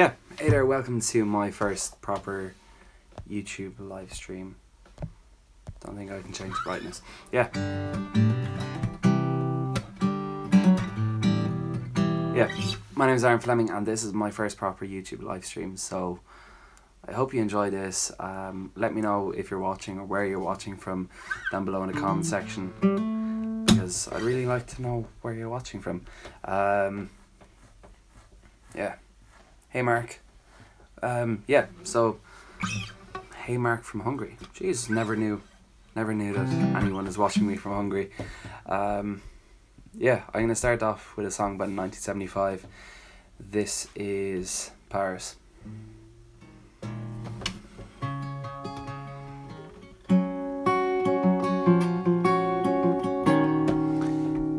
Yeah, hey there, welcome to my first proper YouTube live stream. Don't think I can change the brightness. Yeah. Yeah, my name is Aaron Fleming and this is my first proper YouTube live stream, so I hope you enjoy this. Um, let me know if you're watching or where you're watching from down below in the comment section because I'd really like to know where you're watching from. Um, yeah. Hey Mark. Um, yeah, so hey Mark from Hungary. Jeez, never knew never knew that anyone is watching me from Hungary. Um, yeah, I'm gonna start off with a song by 1975. This is Paris.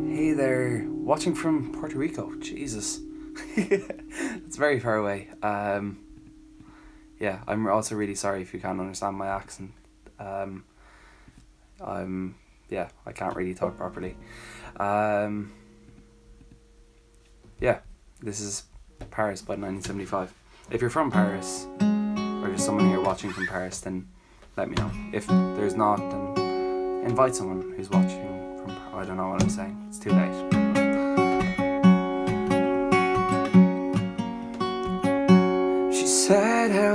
Hey there, watching from Puerto Rico. Jesus, it's very far away. Um, yeah, I'm also really sorry if you can't understand my accent. Um, I'm yeah, I can't really talk properly. Um, yeah, this is Paris by 1975. If you're from Paris, or just someone here watching from Paris, then let me know. If there's not, then invite someone who's watching from. I don't know what I'm saying. It's too late.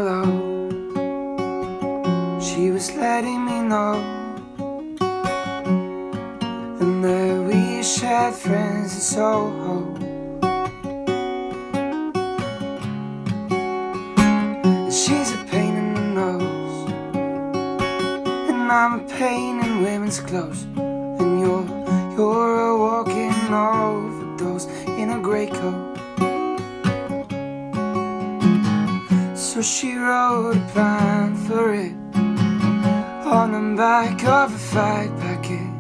Hello. She was letting me know. And that we shared friends in Soho. And she's a pain in the nose. And I'm a pain in women's clothes. And you're, you're a walking overdose in a grey coat. So she wrote a plan for it on the back of a fight packet.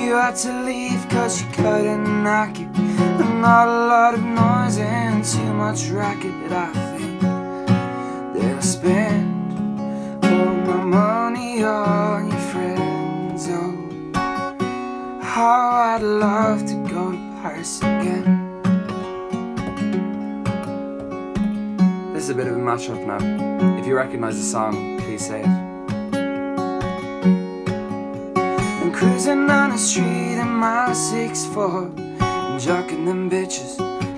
You had to leave cause you couldn't knock it. And not a lot of noise and too much racket. But I think that I spent all my money on your friends. Oh, how I'd love to go to Paris again. This is a bit of a mashup now. If you recognize the song, please say it. And cruising down the street in my 6'4 And jocking them bitches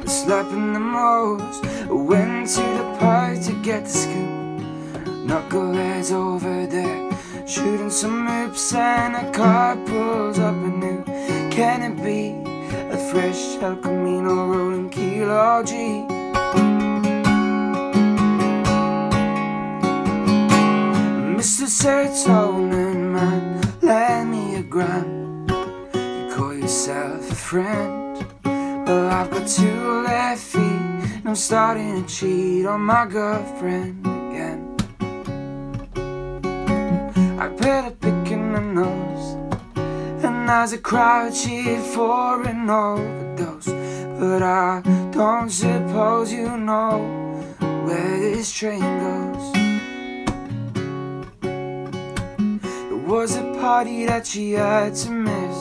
slapping them hoes I went to the park to get the scoop Knuckleheads over there Shooting some hoops and a car pulls up anew Can it be a fresh El Camino rolling Kilo G? Mr. Serotonin man, lend me a gram. You call yourself a friend. Well, I've got two left feet, and I'm starting to cheat on my girlfriend again. I put a pick in the nose, and as a crowd cheered for an overdose. But I don't suppose you know where this train goes. Was a party that she had to miss.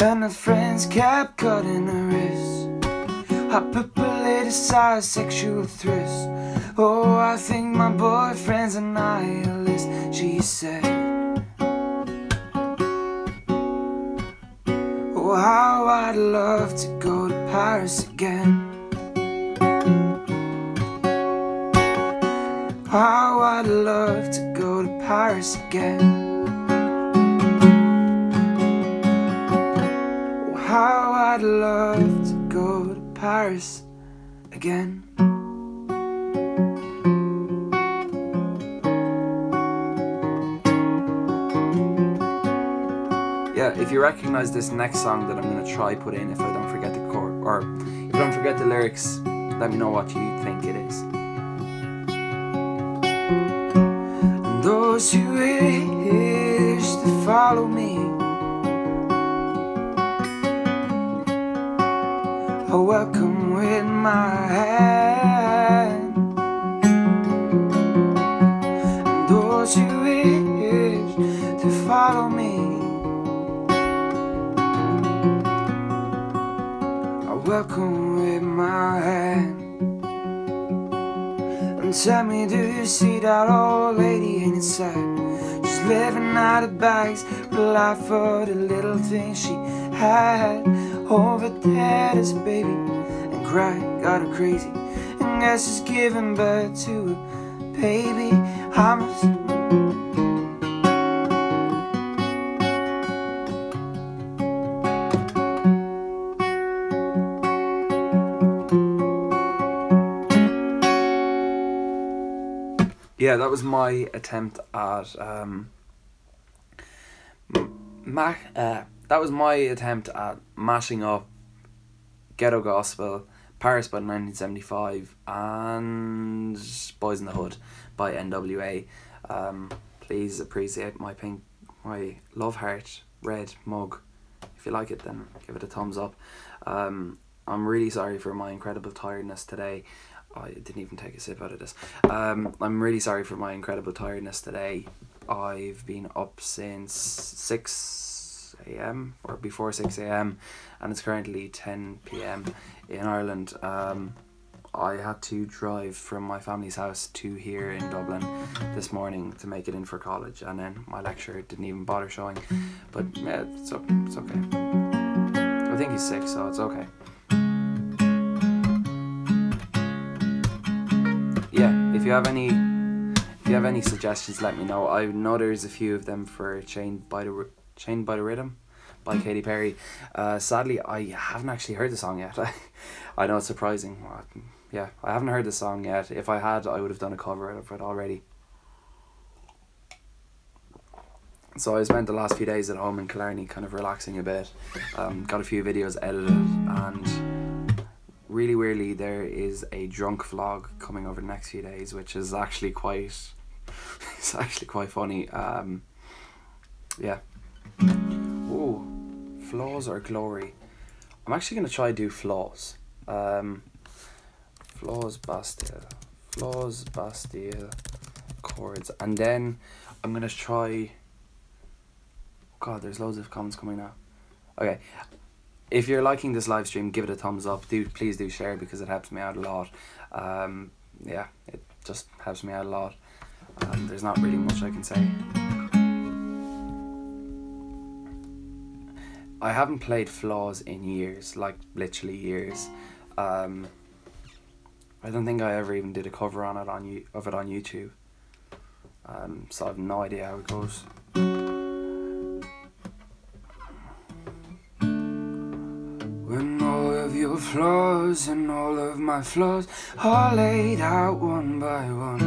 And her friends kept cutting her wrists. I put politicized sexual thrift Oh, I think my boyfriend's a nihilist She said. Oh, how I'd love to go to Paris again. How I'd love to Paris again. Oh, how I'd love to go to Paris again. Yeah, if you recognize this next song that I'm gonna try put in, if I don't forget the chord, or if I don't forget the lyrics, let me know what you think it is. Those who wish to follow me I welcome with my hand. And those who wish to follow me I welcome with my hand. Tell me, do you see that old lady it sad? She's living out of bags, rely for the little things she had. Over there, this baby, and cry got her crazy. And guess she's giving birth to a baby. I. yeah, that was my attempt at um, uh, that was my attempt at mashing up ghetto gospel, Paris by nineteen seventy five, and Boys in the Hood by N.W.A. Um, please appreciate my pink, my love heart red mug. If you like it, then give it a thumbs up. Um, I'm really sorry for my incredible tiredness today. I didn't even take a sip out of this. Um, I'm really sorry for my incredible tiredness today. I've been up since 6 a.m. or before 6 a.m. and it's currently 10 p.m. in Ireland. Um, I had to drive from my family's house to here in Dublin this morning to make it in for college, and then my lecturer didn't even bother showing. But yeah, it's, it's okay. I think he's sick, so it's okay. You have any, if you have any suggestions, let me know. I know there's a few of them for "Chained by the Chained by the Rhythm" by Katy Perry. Uh, sadly, I haven't actually heard the song yet. I know it's surprising. Yeah, I haven't heard the song yet. If I had, I would have done a cover of it already. So I spent the last few days at home in Killarney, kind of relaxing a bit. Um, got a few videos edited and really weirdly there is a drunk vlog coming over the next few days which is actually quite it's actually quite funny. Um yeah. Oh, flaws or glory. I'm actually to try do flaws. Um flaws bastille. Flaws bastille chords. And then i'm to try god there's loads of comments coming now. Okay if you're liking this live stream, give it a thumbs up. Do please do share because it helps me out a lot. Um, yeah, it just helps me out a lot. Um, there's not really much I can say. I haven't played Flaws in years, like literally years. Um, I don't think I ever even did a cover on it on of it on YouTube. Um, so I have no idea how it goes. Flaws and all of my flaws are laid out one by one.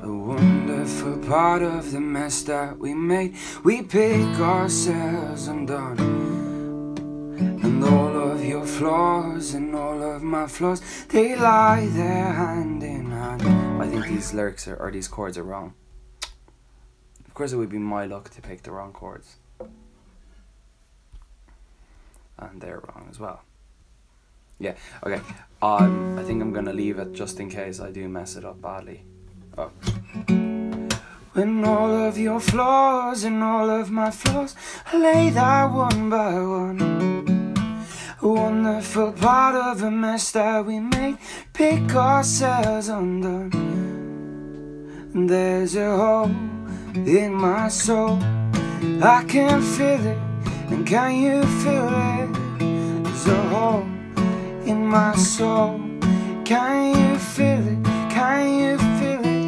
A wonderful part of the mess that we made, we pick ourselves undone. And all of your flaws and all of my flaws, they lie there hand in hand. I think these lyrics are, or these chords are wrong. Of course, it would be my luck to pick the wrong chords and they're wrong as well. Yeah, okay. Um, I think I'm gonna leave it just in case I do mess it up badly. Oh. When all of your flaws and all of my flaws lay there one by one. A wonderful part of the mess that we made, pick ourselves undone. And there's a hole in my soul, I can feel it. And can you feel it? There's a hole in my soul Can you feel it? Can you feel it?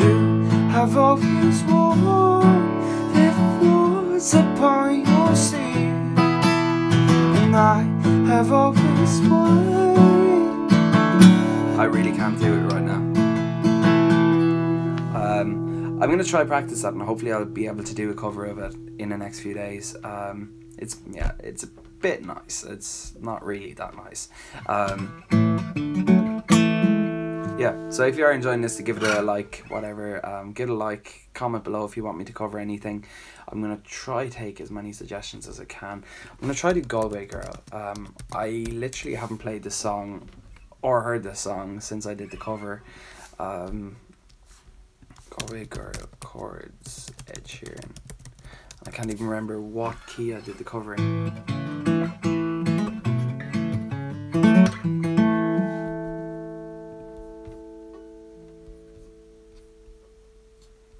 You have always worn the flaws upon your sleeve And I have always worn I really can't do it right now um, I'm gonna try practice that, and hopefully I'll be able to do a cover of it in the next few days. Um, it's yeah, it's a bit nice. It's not really that nice. Um, yeah, so if you are enjoying this, to give it a like, whatever, um, give it a like, comment below if you want me to cover anything. I'm gonna try take as many suggestions as I can. I'm gonna try to Galway Girl. Um, I literally haven't played this song or heard this song since I did the cover. Um, Galway Girl chords Ed Sheeran. I can't even remember what key I did the covering.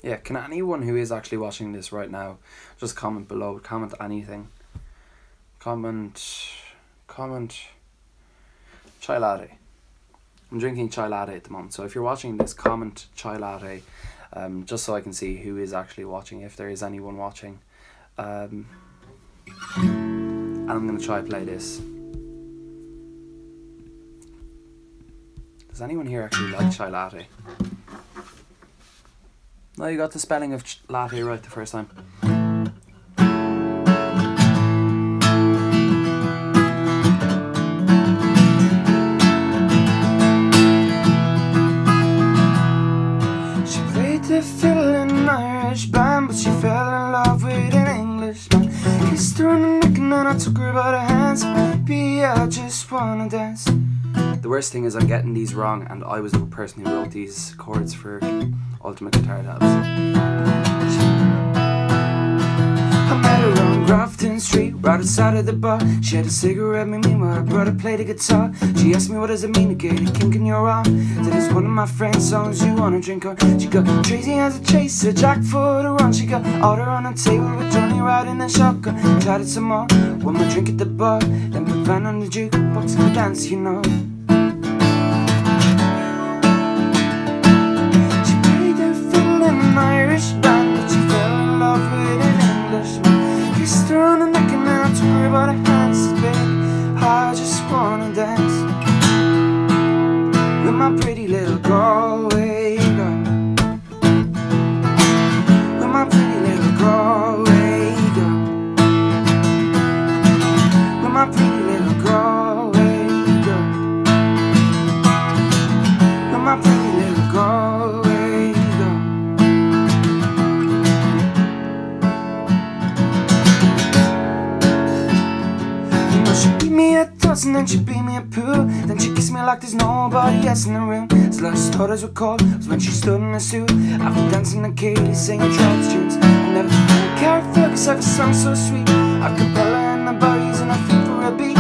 Yeah, can anyone who is actually watching this right now just comment below, comment anything. Comment, comment, chai latte. I'm drinking chai latte at the moment, so if you're watching this, comment chai latte um, just so I can see who is actually watching, if there is anyone watching. Um, and I'm gonna try play this. Does anyone here actually like chai latte? No, you got the spelling of latte right the first time. I took her by the hands. Baby, I just wanna dance. The worst thing is I'm getting these wrong, and I was the person who wrote these chords for Ultimate Guitar Tabs. I met her on Grafton Street, right outside of the bar. She had a cigarette me while I brought her play the guitar. She asked me what does it mean to get a kink in your arm. Said it's one of my friend's songs you wanna drink on. She got Tracy as a chaser, Jack for the run. She got order on the table with Johnny riding the shotgun. Chatted some more, one more drink at the bar. Then put Van on the jukebox and dance, you know. Toss and then she beat me at pool. Then she kissed me like there's nobody else in the room. As last thought as recall was when she stood in a suit. Was dancing the Katie singing trance tunes I never a Carrie Fergus ever sung so sweet. A cappella and the bodies and I feel for a beat.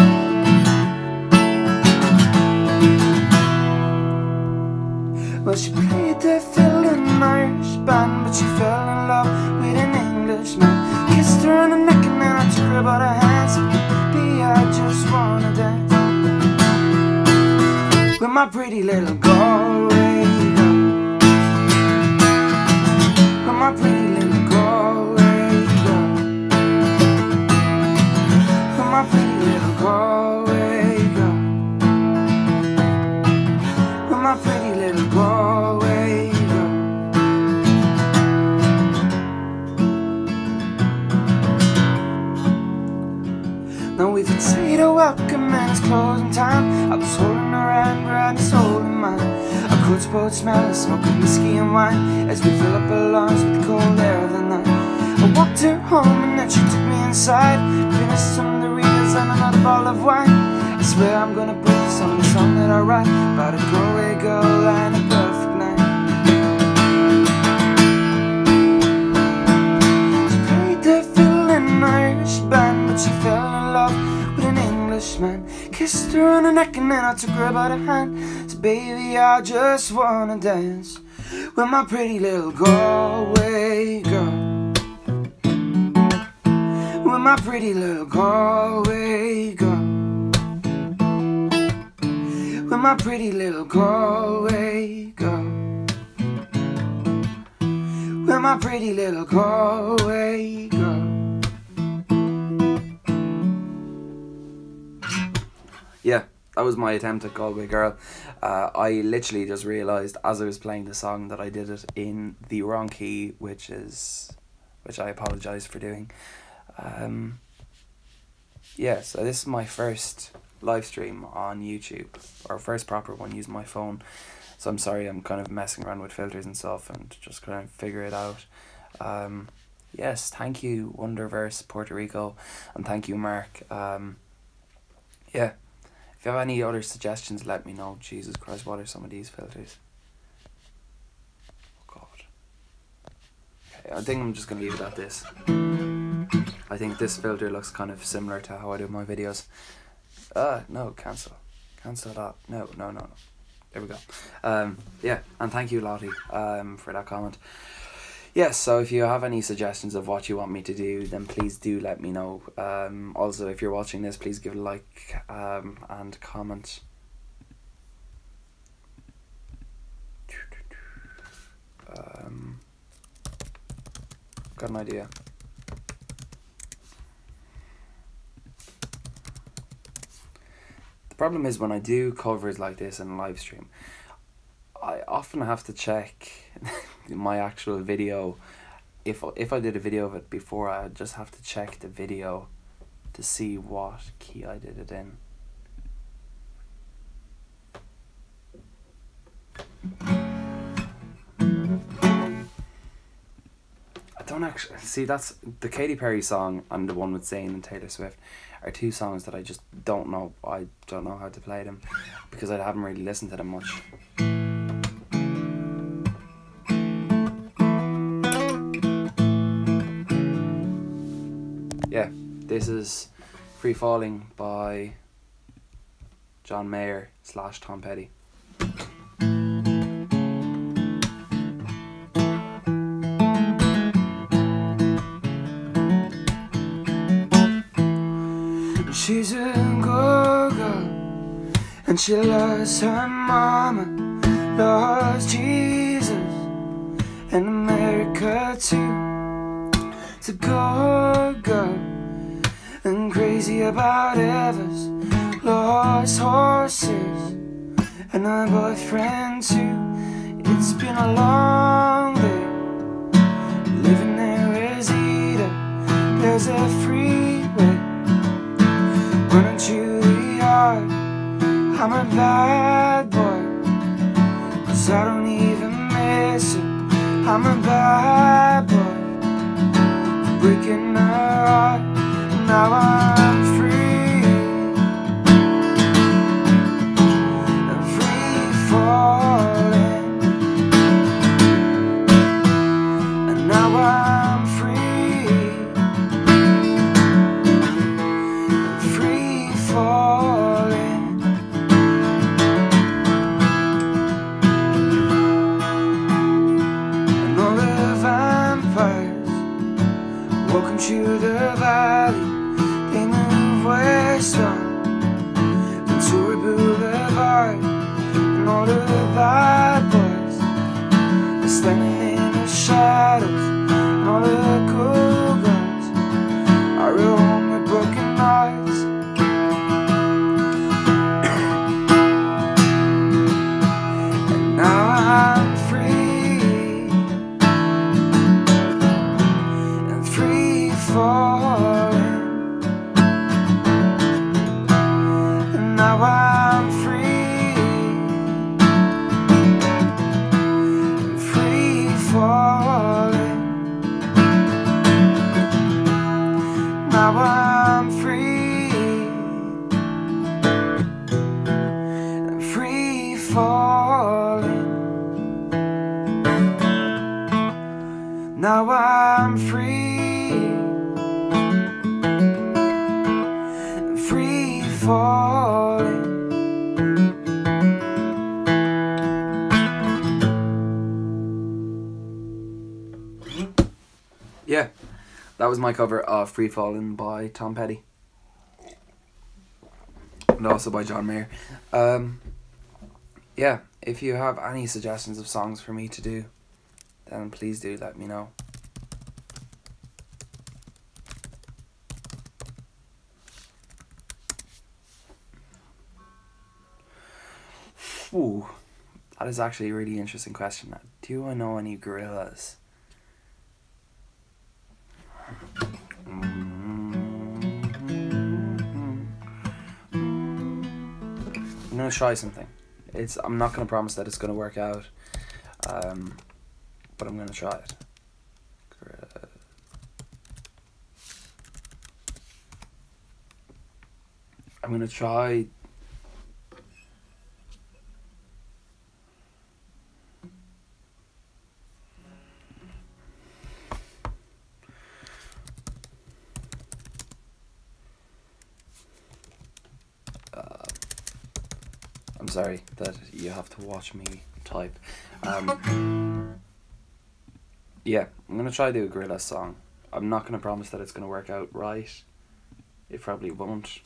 Well, she played the fiddle in an Irish band, but she fell in love with an Englishman. Kissed her on the neck and then I took her by the hands. My pretty little Galway girl. With my pretty sport smell of smoke of whiskey and wine as we fill up our lungs with the cold air of the night. I walked her home and then she took me inside. Finished some of the Doritos and another bottle of wine. I swear I'm gonna put this on the song that I write about a Galway girl and a perfect night. She played the fiddle in an Irish band, but she fell in love with an Englishman. Kissed her on the neck and then I took her by the hand. Said, baby, I just wanna dance with my pretty little Galway girl. With my pretty little Galway girl. With my pretty little Galway girl. With my pretty little Galway girl. That was my attempt at Galway Girl. Uh, I literally just realised as I was playing the song that I did it in the wrong key, which is, which I apologise for doing. Um, yeah, so this is my first live stream on YouTube, or first proper one using my phone. So I'm sorry, I'm kind of messing around with filters and stuff and just kind of figure it out. Um, yes, thank you Wonderverse Puerto Rico, and thank you Mark. Um, yeah, you have any other suggestions, let me know. Jesus Christ, what are some of these filters? Oh God. Okay, I think I'm just gonna leave it at this. I think this filter looks kind of similar to how I do my videos. Uh, no, cancel. Cancel that. No, no, no, no. There we go. Um, yeah, and thank you, Lottie, um, for that comment. Yes, so if you have any suggestions of what you want me to do, then please do let me know. Um, also, if you're watching this, please give a like um, and comment. Um, got an idea. The problem is when I do covers like this in live stream, I often have to check my actual video. If if I did a video of it before, I just have to check the video to see what key I did it in. I don't actually see that's the Katy Perry song and the one with Zayn and Taylor Swift are two songs that I just don't know. I don't know how to play them because I haven't really listened to them much. This is Free Falling by John Mayer slash Tom Petty. She's a good And she loves her mama Loves Jesus And America too It's a good crazy about Evers Lost horses And her boyfriend too. It's been a long day. Living there is Eda There's a freeway. Running to the yard I'm a bad boy. Cause I don't even miss it. I'm a bad boy. Breaking her heart. Now I'm that was my cover of Free Falling by Tom Petty. And also by John Mayer. Um, yeah, if you have any suggestions of songs for me to do, then please do let me know. Ooh, that is actually a really interesting question. Do I know any gorillas? Gonna try something. It's I'm not gonna promise that it's gonna work out, um, but I'm gonna try it. I'm gonna try. I'm sorry that you have to watch me type. Um, yeah, I'm gonna try to do a Gorillaz song. I'm not gonna promise that it's gonna work out right. It probably won't.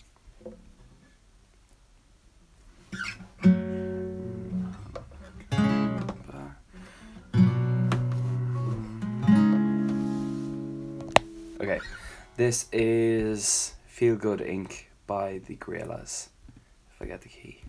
Okay, this is Feel Good Inc. by the Gorillaz. If I get the key.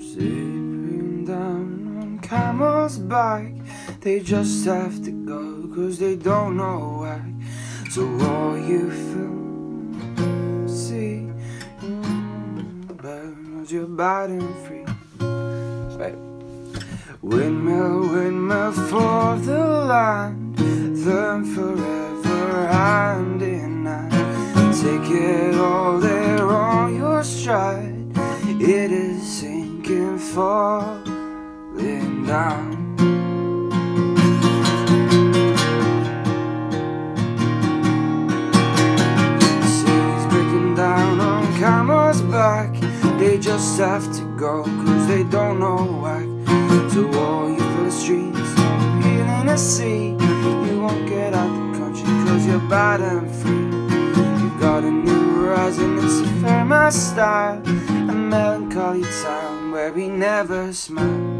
Zipping down on camel's back They just have to go cause they don't know why. So all you feel, see Birds, you're bad and free. Wait. Windmill, windmill for the land Them forever hand in hand. Take it all there on your stride. It is sinking, falling down. Cities breaking down on camel's back. They just have to go cause they don't know why So all you for the streets Feeling the sea bad and free. You've got a new horizon, it's a fair style. A melancholy town where we never smile.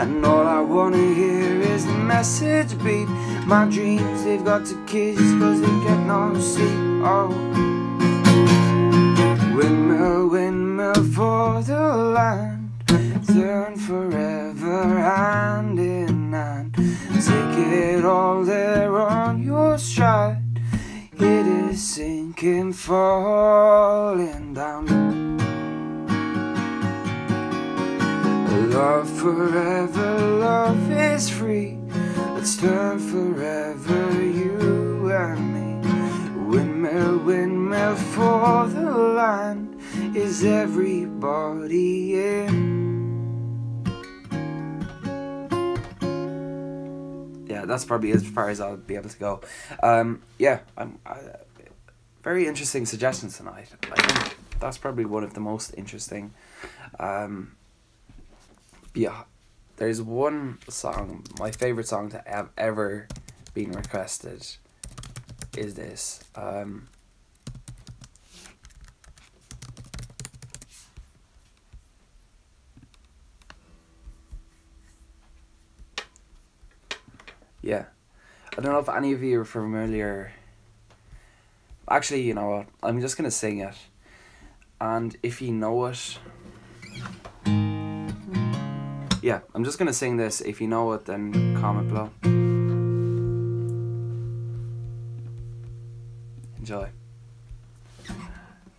And all I wanna hear is the message beat. My dreams, they've got to kiss cause they get no sleep Oh. Windmill, windmill for the land. Turn forever hand in hand. Take it all there It sinking, falling down Love forever, love is free Let's turn forever, you and me Windmill, windmill for the land Is everybody in? yeah, that's probably as far as I'll be able to go. Um, yeah, I'm I, very interesting suggestions tonight. I think that's probably one of the most interesting. Um, yeah, there's one song, my favorite song to have ever been requested, is this. Um, Yeah. I don't know if any of you are familiar. Actually, you know what? I'm just gonna sing it. And if you know it. Yeah, I'm just gonna sing this. If you know it, then comment below. Enjoy.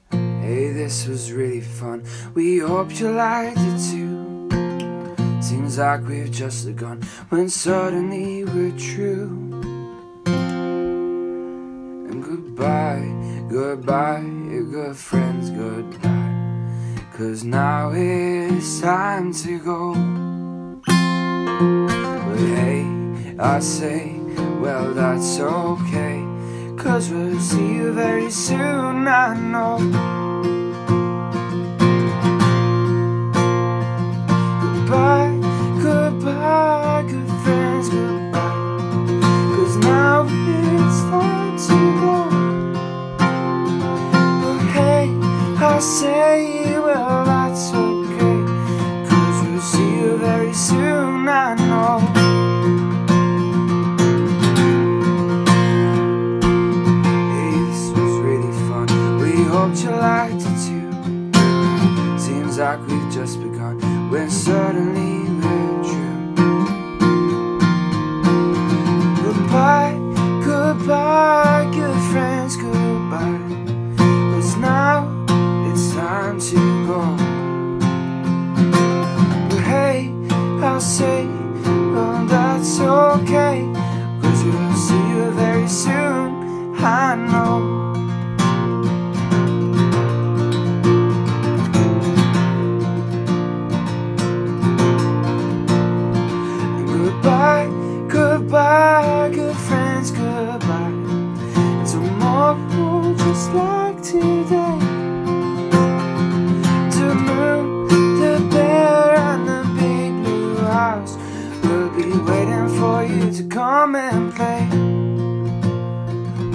Hey, this was really fun. We hope you liked it too. Seems like we've just begun when suddenly we're true. Goodbye, your good friends, goodbye. Cause now it's time to go. But hey, I say, well, that's okay. Cause we'll see you very soon, I know. Say,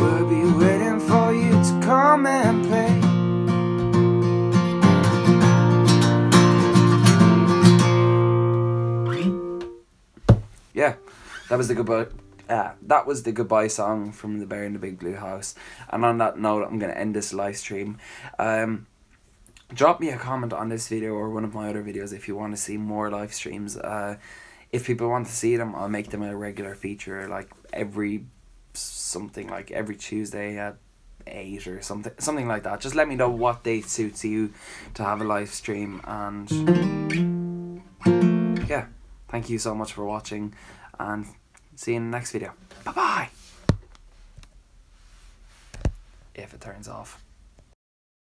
will be waiting for you to come and play Yeah, that was the goodbye uh, that was the goodbye song from the Bear in the Big Blue House. And on that note, I'm going to end this live stream. Um, drop me a comment on this video or one of my other videos if you want to see more live streams. Uh, if people want to see them, I'll make them a regular feature like every something like every Tuesday at eight or something, something like that. Just let me know what date suits you to have a live stream, and yeah, thank you so much for watching, and see you in the next video. Bye bye. If it turns off.